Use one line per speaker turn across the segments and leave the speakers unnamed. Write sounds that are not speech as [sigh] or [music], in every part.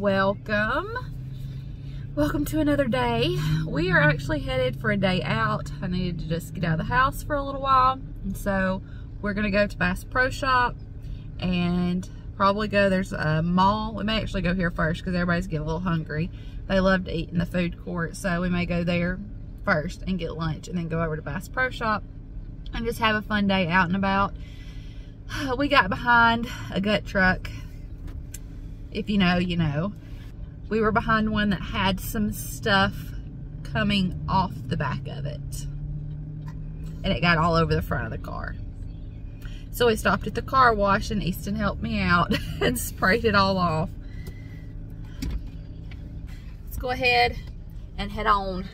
welcome. Welcome to another day. We are actually headed for a day out. I needed to just get out of the house for a little while. And so we're gonna go to Bass Pro Shop and probably go, there's a mall. We may actually go here first because everybody's getting a little hungry. They love to eat in the food court. So we may go there first and get lunch and then go over to Bass Pro Shop and just have a fun day out and about. [sighs] We got behind a gut truck. If you know, you know. We were behind one that had some stuff coming off the back of it. And it got all over the front of the car. So we stopped at the car wash and Easton helped me out [laughs] and sprayed it all off. Let's go ahead and head on.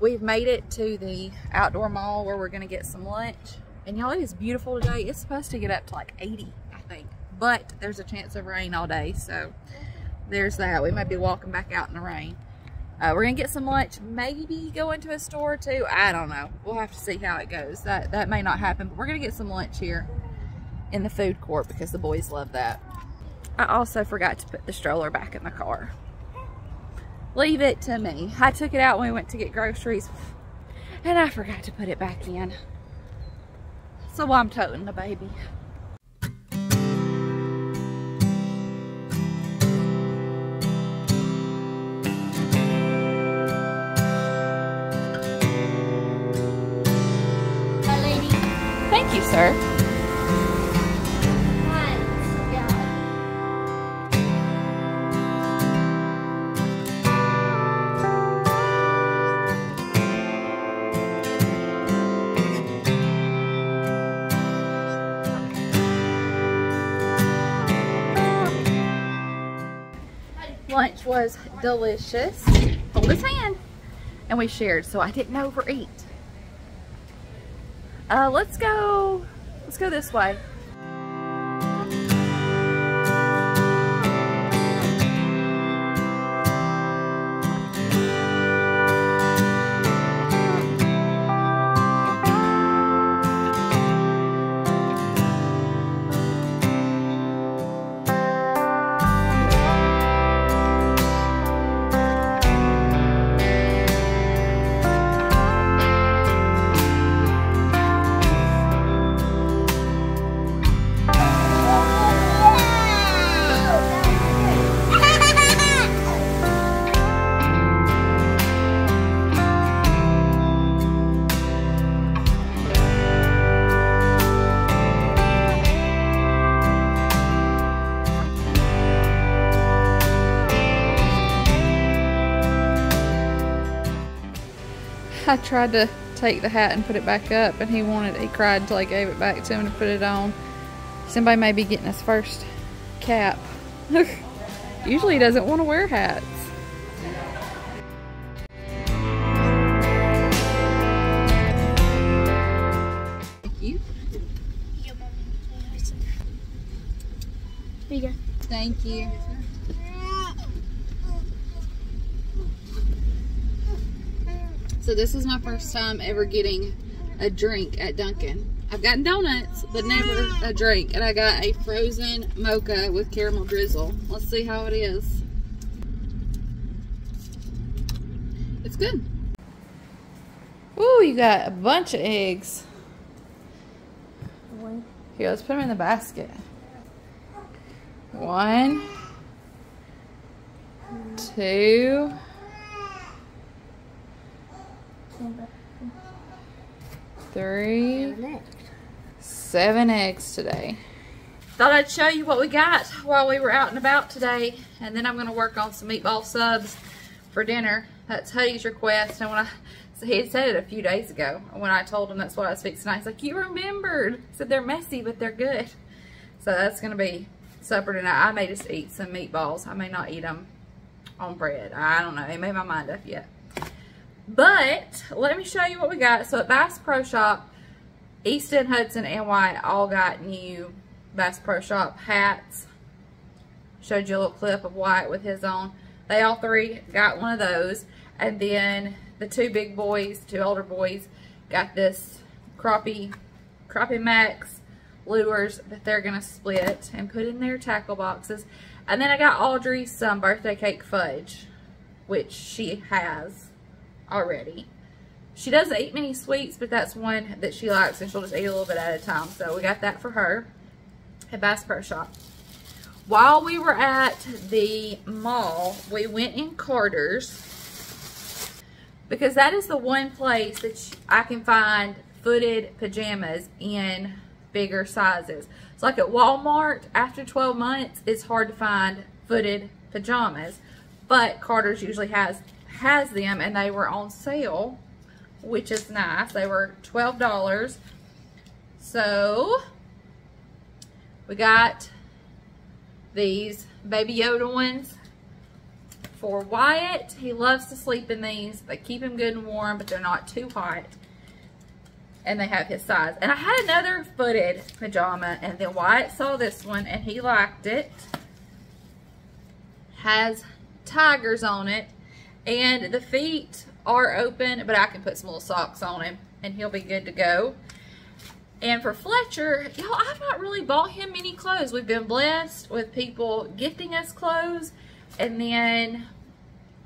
We've made it to the outdoor mall where we're gonna get some lunch. And y'all, it is beautiful today. It's supposed to get up to like 80, I think. But there's a chance of rain all day, so there's that. We might be walking back out in the rain. Uh, we're gonna get some lunch, maybe go into a store or two. I don't know. We'll have to see how it goes. That that may not happen, but we're gonna get some lunch here in the food court because the boys love that. I also forgot to put the stroller back in the car. Leave it to me. I took it out when we went to get groceries and I forgot to put it back in. So I'm toting the baby. Sir. Lunch was delicious. Hold his hand. And we shared, so I didn't overeat. Uh, let's go, let's go this way. I tried to take the hat and put it back up and he wanted, he cried until I gave it back to him to put it on. Somebody may be getting his first cap. [laughs] Usually he doesn't want to wear hats. Thank you.
Your. Here you go.
Thank you. So this is my first time ever getting a drink at Dunkin'. I've gotten donuts, but never a drink. And I got a frozen mocha with caramel drizzle. Let's see how it is. It's good. Ooh, you got a bunch of eggs. Here, let's put them in the basket. One, two, three, seven eggs today. Thought I'd show you what we got while we were out and about today. And then I'm going to work on some meatball subs for dinner. That's Huddy's request. And when I, so he had said it a few days ago. When I told him that's what I was fixing, he's like, you remembered. He said they're messy, but they're good. So that's going to be supper tonight. I may just eat some meatballs. I may not eat them on bread. I don't know. He made my mind up yet. But let me show you what we got. So at Bass Pro Shop, Easton, Hudson, and Wyatt all got new Bass Pro Shop hats. Showed you a little clip of Wyatt with his on. They all three got one of those. And then the two big boys, two older boys, got this crappie, crappie max lures that they're going to split and put in their tackle boxes. And then I got Audrey some um, birthday cake fudge, which she has already. She doesn't eat many sweets, but that's one that she likes, and she'll just eat a little bit at a time. So we got that for her at Bass Pro Shop. While we were at the mall, we went in Carter's because that is the one place that I can find footed pajamas in bigger sizes. It's like at Walmart, after 12 months, it's hard to find footed pajamas, but Carter's usually has has them, and they were on sale, which is nice. They were $12. So, we got these Baby Yoda ones for Wyatt. He loves to sleep in these. They keep him good and warm, but they're not too hot. And they have his size. And I had another footed pajama, and then Wyatt saw this one, and he liked it. Has tigers on it. And the feet are open, but I can put some little socks on him, and he'll be good to go. And for Fletcher, y'all, I've not really bought him many clothes. We've been blessed with people gifting us clothes. And then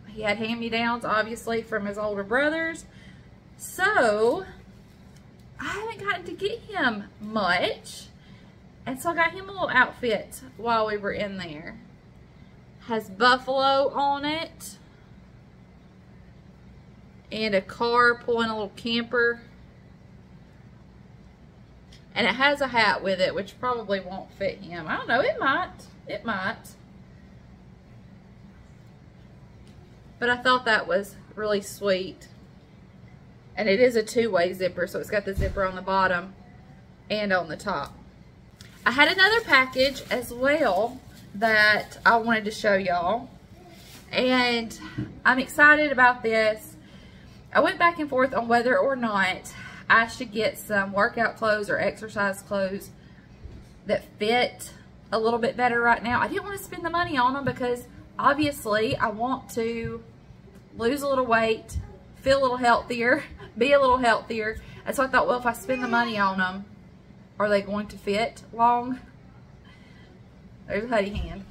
he had hand-me-downs, obviously, from his older brothers. So, I haven't gotten to get him much. And so I got him a little outfit while we were in there. Has buffalo on it. And a car pulling a little camper. And it has a hat with it, which probably won't fit him. I don't know, it might. It might. But I thought that was really sweet. And it is a two-way zipper, so it's got the zipper on the bottom and on the top. I had another package as well that I wanted to show y'all. And I'm excited about this. I went back and forth on whether or not I should get some workout clothes or exercise clothes that fit a little bit better right now. I didn't want to spend the money on them because obviously I want to lose a little weight, feel a little healthier, [laughs] be a little healthier. And so I thought, well, if I spend the money on them, are they going to fit long? There's a hoodie hand.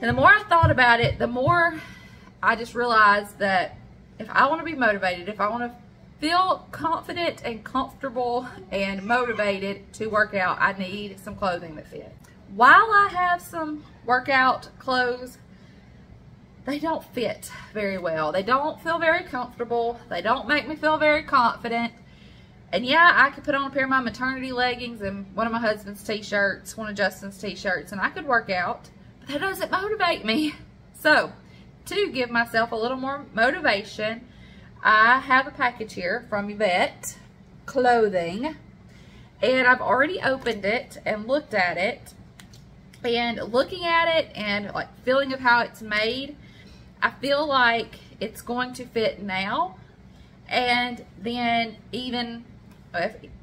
And the more I thought about it, the more I just realized that if I want to be motivated, if I want to feel confident and comfortable and motivated to work out, I need some clothing that fit. While I have some workout clothes, they don't fit very well. They don't feel very comfortable. They don't make me feel very confident. And yeah, I could put on a pair of my maternity leggings and one of my husband's t-shirts, one of Justin's t-shirts, and I could work out, but that doesn't motivate me. So, to give myself a little more motivation, I have a package here from Yvette Clothing, and I've already opened it and looked at it, and looking at it and like feeling of how it's made, I feel like it's going to fit now, and then even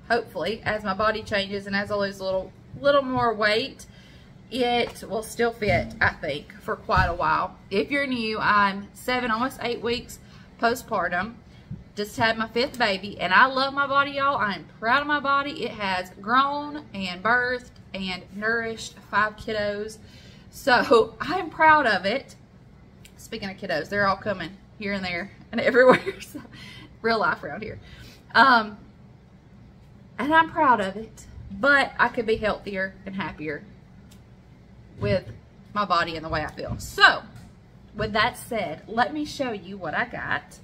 hopefully as my body changes and as I lose a little little more weight, it will still fit, I think, for quite a while. If you're new, I'm seven, almost eight weeks postpartum. Just had my fifth baby, and I love my body, y'all. I'm proud of my body. It has grown and birthed and nourished five kiddos. So [laughs] I'm proud of it. Speaking of kiddos, they're all coming here and there and [laughs] everywhere. So, real life around here. Um, and I'm proud of it. But I could be healthier and happier with my body and the way I feel. So, with that said, let me show you what I got.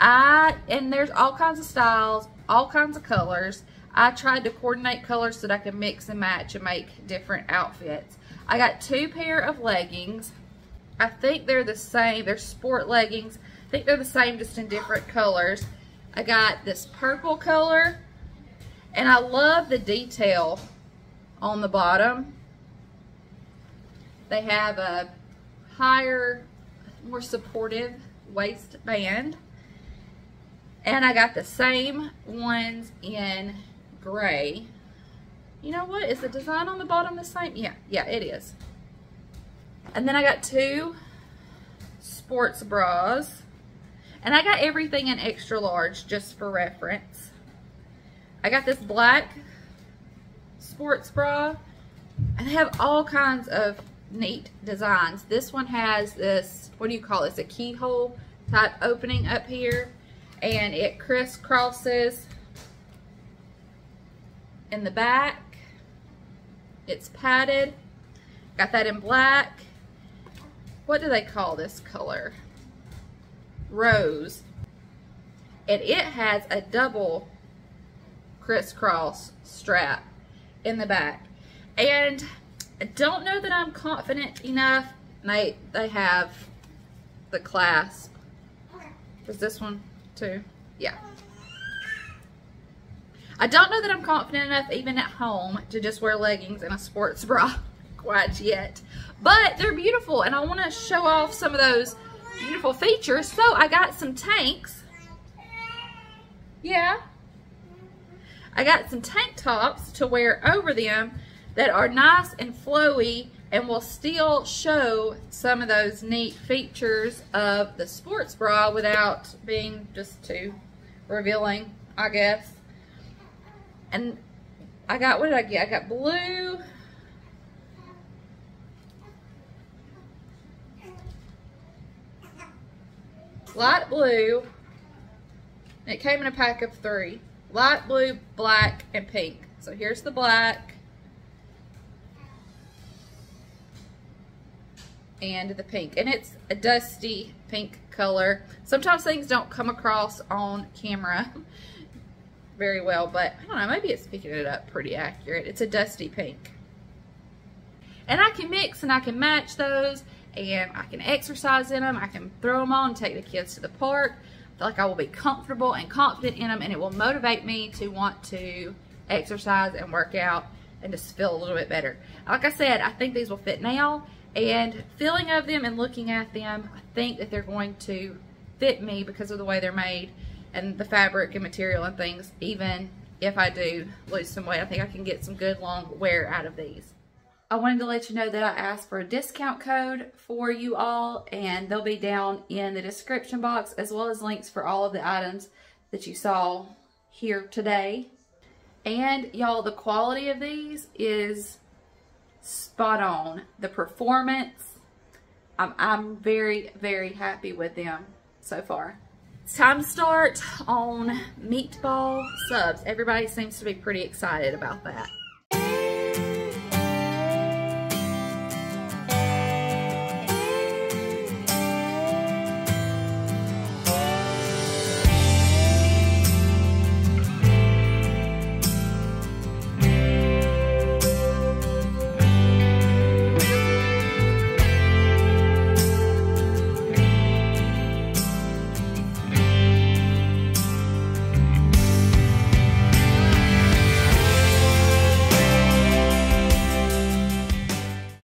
I, and there's all kinds of styles, all kinds of colors. I tried to coordinate colors so that I could mix and match and make different outfits. I got two pair of leggings. I think they're the same. They're sport leggings. I think they're the same, just in different colors. I got this purple color, and I love the detail on the bottom. They have a higher, more supportive waistband. And I got the same ones in gray. You know what? Is the design on the bottom the same? Yeah, yeah, it is. And then I got two sports bras. And I got everything in extra large just for reference. I got this black sports bra. And they have all kinds of neat designs. This one has this, what do you call it's a keyhole type opening up here. And it crisscrosses in the back. It's padded. Got that in black. What do they call this color? Rose. And it has a double crisscross strap in the back. And I don't know that I'm confident enough. They, they have the clasp. Is this one too? Yeah. I don't know that I'm confident enough even at home to just wear leggings and a sports [laughs] bra quite yet. But they're beautiful and I want to show off some of those beautiful features. So I got some tanks. Yeah. I got some tank tops to wear over them that are nice and flowy and will still show some of those neat features of the sports bra without being just too revealing, I guess. And I got, what did I get? I got blue. Light blue. It came in a pack of three. Light blue, black, and pink. So here's the black. And the pink. And it's a dusty pink color. Sometimes things don't come across on camera [laughs] very well, but I don't know, maybe it's picking it up pretty accurate. It's a dusty pink. And I can mix and I can match those and I can exercise in them. I can throw them on and take the kids to the park. I feel like I will be comfortable and confident in them and it will motivate me to want to exercise and work out and just feel a little bit better. Like I said, I think these will fit now and feeling of them and looking at them, I think that they're going to fit me because of the way they're made and the fabric and material and things, even if I do lose some weight. I think I can get some good long wear out of these. I wanted to let you know that I asked for a discount code for you all and they'll be down in the description box as well as links for all of the items that you saw here today. And y'all, the quality of these is spot on. The performance, I'm, I'm very, very happy with them so far. It's time to start on meatball subs. Everybody seems to be pretty excited about that.